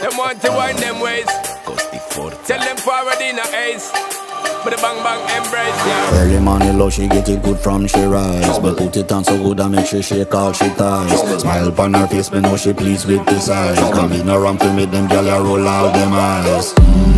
Them want to wind them ways. Tell them forward in a ace. But the bang bang embrace, yeah. Early money low, she get it good from she rise But put it on so good I make she shake all she ties Smile on her face, me know she pleased with this eyes Come in around to make them gyal I roll out them eyes mm.